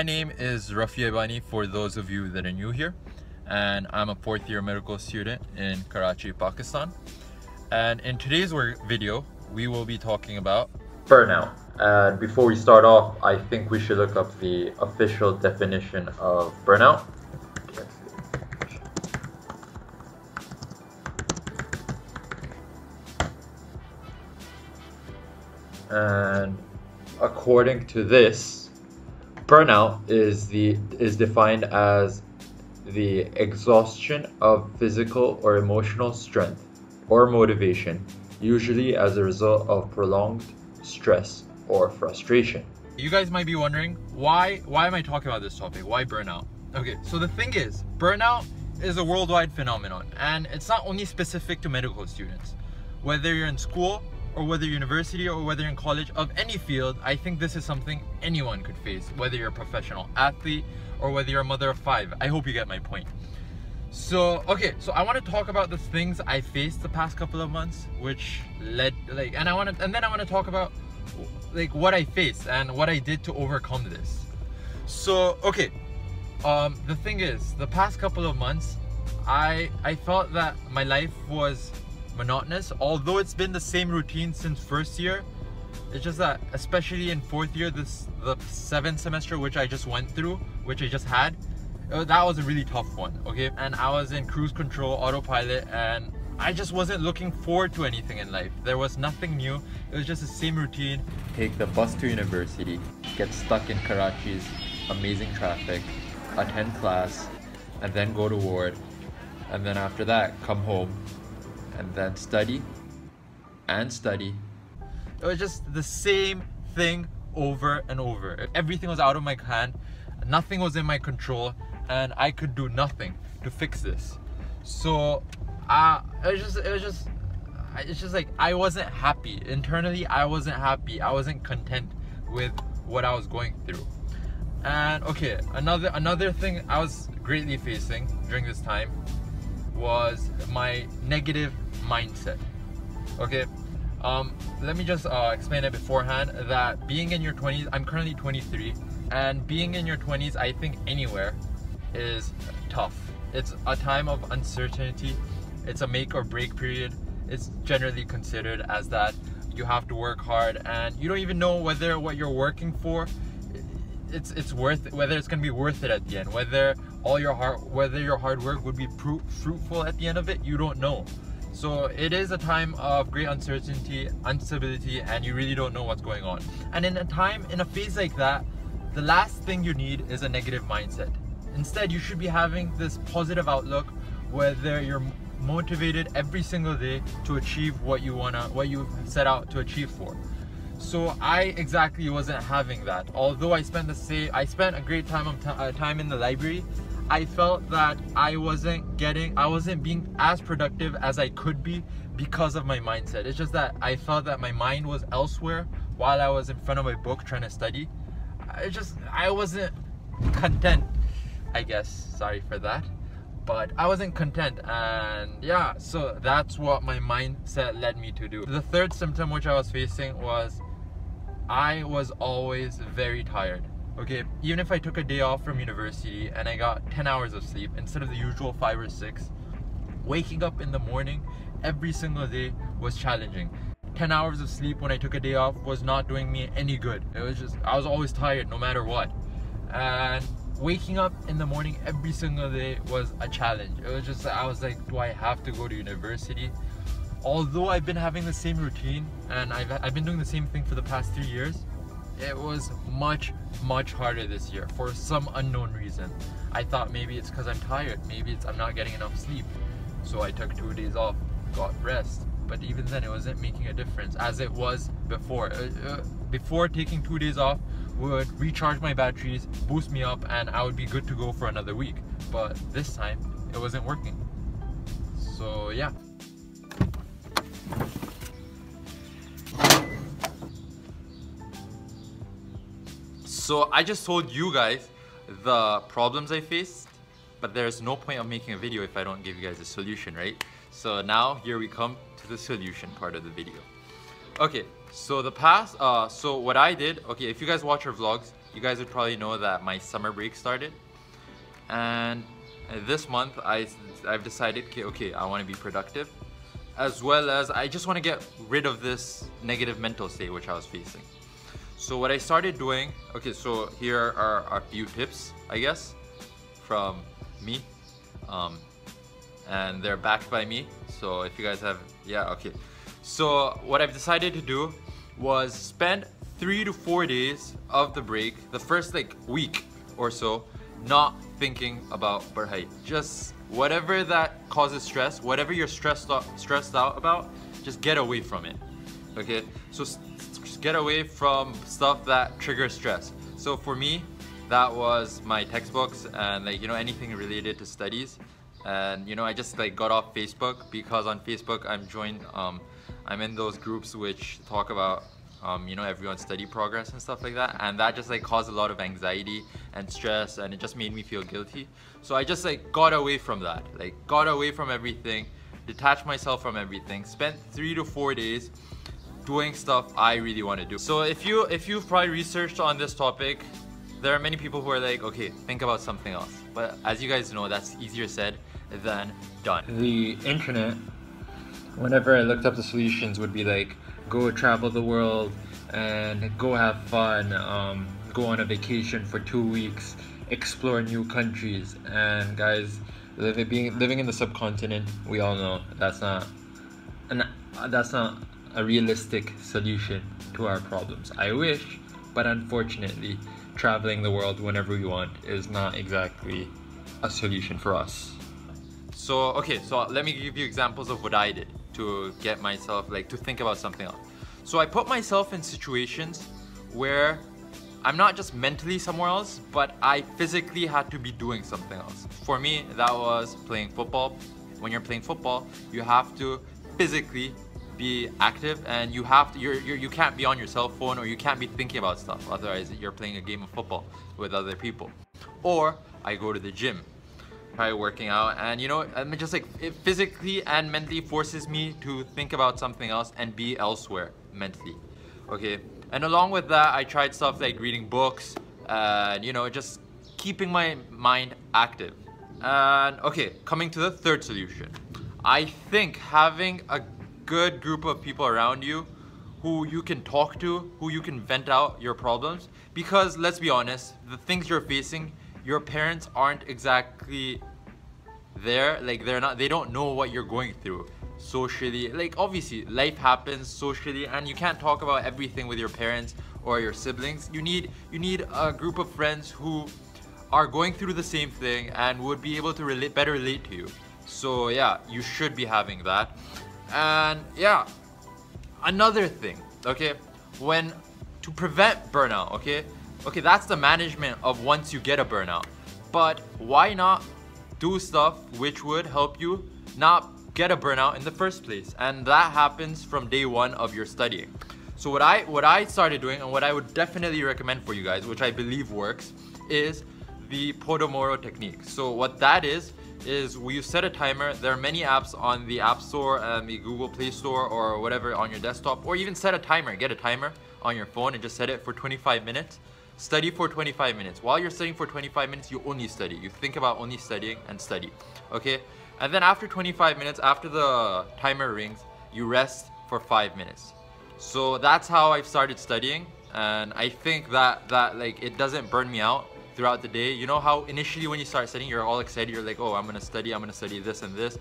my name is Rafi Aibani for those of you that are new here and I'm a fourth year medical student in Karachi, Pakistan. And in today's video, we will be talking about burnout. And before we start off, I think we should look up the official definition of burnout. And according to this, burnout is the is defined as the exhaustion of physical or emotional strength or motivation, usually as a result of prolonged stress or frustration. You guys might be wondering, why why am I talking about this topic? Why burnout? Okay, so the thing is, burnout is a worldwide phenomenon and it's not only specific to medical students. Whether you're in school or whether university or whether in college of any field, I think this is something anyone could face, whether you're a professional athlete or whether you're a mother of five. I hope you get my point. So, okay, so I want to talk about the things I faced the past couple of months, which led, like, and I want to, and then I want to talk about, like, what I faced and what I did to overcome this. So, okay, um, the thing is, the past couple of months, I, I felt that my life was monotonous. Although it's been the same routine since first year, it's just that, especially in fourth year, this the seventh semester which I just went through, which I just had, uh, that was a really tough one. Okay, and I was in cruise control, autopilot, and I just wasn't looking forward to anything in life. There was nothing new. It was just the same routine. Take the bus to university, get stuck in Karachi's amazing traffic, attend class, and then go to ward, and then after that, come home, and then study and study. It was just the same thing over and over. Everything was out of my hand, nothing was in my control, and I could do nothing to fix this. So, uh, it was just, it was just, it's just like I wasn't happy internally. I wasn't happy. I wasn't content with what I was going through. And okay, another another thing I was greatly facing during this time was my negative mindset. Okay, um, let me just uh, explain it beforehand that being in your 20s, I'm currently 23, and being in your 20s, I think anywhere is tough. It's a time of uncertainty, it's a make or break period. It's generally considered as that you have to work hard and you don't even know whether what you're working for it's it's worth whether it's gonna be worth it at the end whether all your hard whether your hard work would be fruitful at the end of it you don't know so it is a time of great uncertainty instability and you really don't know what's going on and in a time in a phase like that the last thing you need is a negative mindset instead you should be having this positive outlook whether you're motivated every single day to achieve what you wanna what you set out to achieve for so I exactly wasn't having that. Although I spent the same, I spent a great time of uh, time in the library. I felt that I wasn't getting, I wasn't being as productive as I could be because of my mindset. It's just that I felt that my mind was elsewhere while I was in front of my book trying to study. I just, I wasn't content, I guess. Sorry for that. But I wasn't content, and yeah, so that's what my mindset led me to do. The third symptom which I was facing was I was always very tired. Okay, even if I took a day off from university and I got 10 hours of sleep instead of the usual 5 or 6, waking up in the morning every single day was challenging. 10 hours of sleep when I took a day off was not doing me any good. It was just, I was always tired no matter what. And waking up in the morning every single day was a challenge. It was just, I was like, do I have to go to university? although I've been having the same routine and I've, I've been doing the same thing for the past three years, it was much, much harder this year for some unknown reason. I thought maybe it's because I'm tired, maybe it's I'm not getting enough sleep. So I took two days off, got rest. But even then, it wasn't making a difference as it was before. Uh, uh, before taking two days off would recharge my batteries, boost me up, and I would be good to go for another week. But this time, it wasn't working. So yeah. So I just told you guys the problems I faced, but there's no point of making a video if I don't give you guys a solution, right? So now here we come to the solution part of the video. Okay, so the past, uh, so what I did, okay, if you guys watch our vlogs, you guys would probably know that my summer break started. And this month, I, I've decided, okay, okay I want to be productive. As well as I just want to get rid of this negative mental state which I was facing. So what I started doing, okay, so here are a few tips, I guess, from me. Um, and they're backed by me. So if you guys have, yeah, okay. So what I've decided to do was spend three to four days of the break, the first like week or so, not thinking about Barhai. Just whatever that causes stress, whatever you're stressed out, stressed out about, just get away from it. Okay, so get away from stuff that triggers stress. So for me, that was my textbooks and like you know anything related to studies. And you know I just like got off Facebook because on Facebook I'm joined um, I'm in those groups which talk about um, you know everyone's study progress and stuff like that. And that just like caused a lot of anxiety and stress and it just made me feel guilty. So I just like got away from that. Like got away from everything detached myself from everything spent three to four days doing stuff I really want to do so if you if you've probably researched on this topic there are many people who are like okay think about something else but as you guys know that's easier said than done. The internet, whenever I looked up the solutions, would be like go travel the world and go have fun, um, go on a vacation for two weeks, explore new countries. And guys, living being living in the subcontinent, we all know that's not, and that's not a realistic solution to our problems. I wish, but unfortunately, traveling the world whenever we want is not exactly a solution for us. So, okay, so let me give you examples of what I did to get myself, like, to think about something else. So I put myself in situations where I'm not just mentally somewhere else, but I physically had to be doing something else. For me, that was playing football. When you're playing football, you have to physically be active and you have to, you're, you're, you can't be on your cell phone or you can't be thinking about stuff. Otherwise, you're playing a game of football with other people. Or I go to the gym. Try working out and you know I'm just like it physically and mentally forces me to think about something else and be elsewhere mentally. Okay? And along with that I tried stuff like reading books and you know just keeping my mind active. And okay coming to the third solution. I think having a good group of people around you who you can talk to, who you can vent out your problems. Because let's be honest, the things you're facing, your parents aren't exactly there. Like they're not they don't know what you're going through socially. Like obviously life happens socially and you can't talk about everything with your parents or your siblings. You need you need a group of friends who are going through the same thing and would be able to relate better relate to you. So yeah you should be having that and yeah another thing okay? When to prevent burnout okay? Okay that's the management of once you get a burnout. But why not do stuff which would help you not get a burnout in the first place? And that happens from day one of your studying. So what i what i started doing and what i would definitely recommend for you guys which i believe works is the Pomodoro technique. So what that is is you set a timer there are many apps on the app store and the google play store or whatever on your desktop or even set a timer get a timer on your phone and just set it for 25 minutes Study for 25 minutes. While you're studying for 25 minutes, you only study. You think about only studying and study. Okay? And then after 25 minutes, after the timer rings, you rest for 5 minutes. So that's how I've started studying and I think that that like it doesn't burn me out throughout the day. You know how initially when you start studying, you're all excited. You're like, oh, I'm gonna study. I'm gonna study this and this.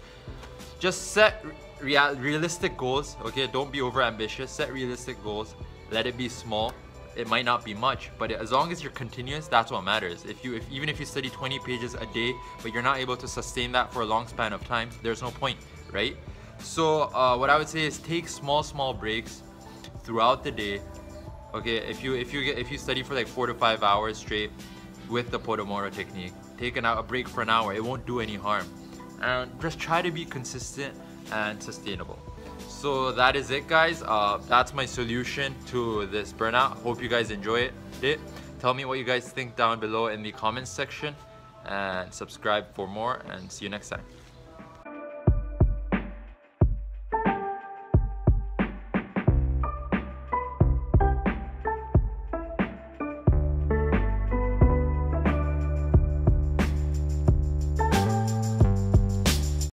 Just set real realistic goals. Okay, don't be over ambitious. Set realistic goals. Let it be small it might not be much, but as long as you're continuous, that's what matters. If you, if, even if you study 20 pages a day, but you're not able to sustain that for a long span of time, there's no point, right? So uh, what I would say is take small, small breaks throughout the day. Okay, if you if you get if you study for like four to five hours straight with the Pomodoro technique, take an, a break for an hour. It won't do any harm, and just try to be consistent and sustainable. So that is it guys. Uh, that's my solution to this burnout. Hope you guys enjoy it. Tell me what you guys think down below in the comments section and subscribe for more and see you next time